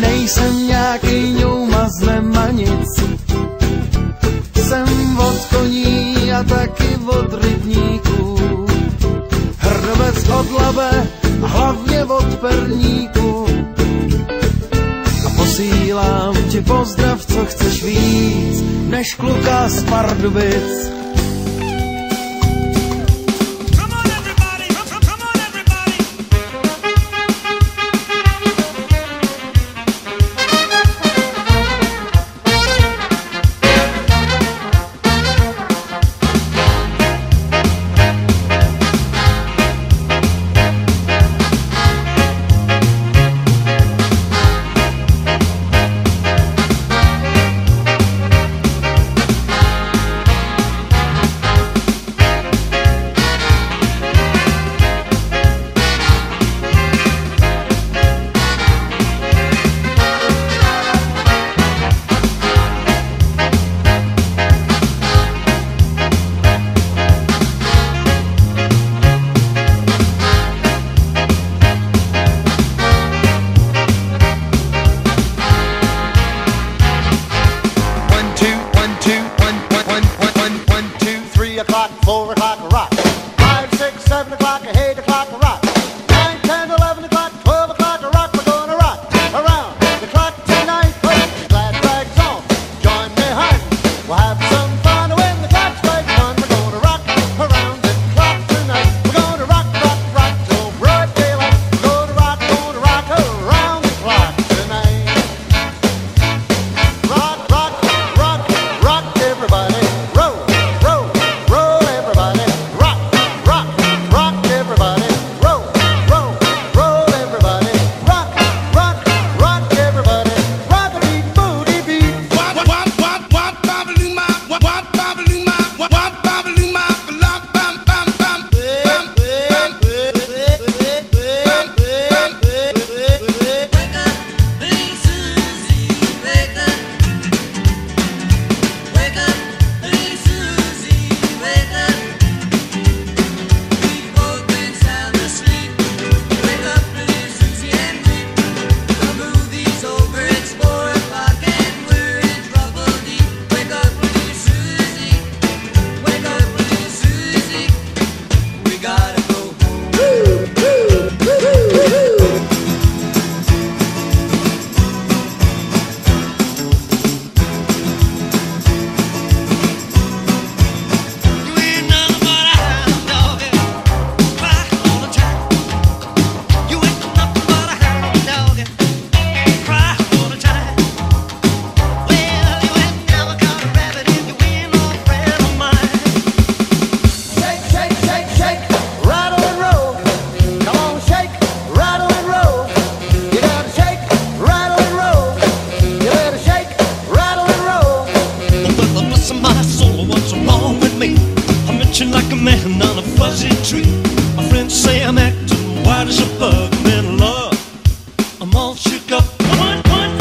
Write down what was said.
nejsem nějaký ňouma z nemanic. Jsem od koní a taky od rybníků. Hrdovec od labe, hlavně od perníku. A posílám ti pozdrav, co chceš víc, než kluka z Pardubic. should go one, one.